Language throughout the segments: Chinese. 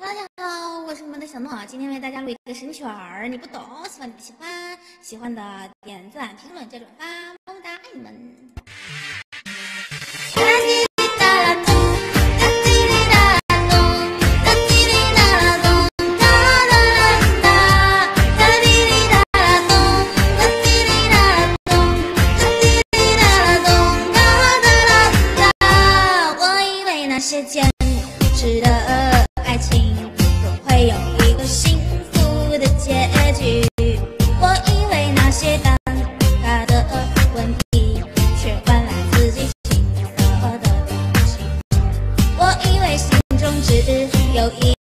哈喽，大家好，我是你们的小诺，今天为大家录一个神曲儿，你不懂，喜欢你喜欢，喜欢的点赞、评论、加转发，么么哒，爱你们！哒嘀哩哒啦咚，哒哒啦咚，哒哒啦咚，哒哒，哒哒啦咚，哒哒啦咚，哒哒啦咚，哒哒哒。我以为那些坚持的爱情。只有一。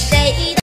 谁的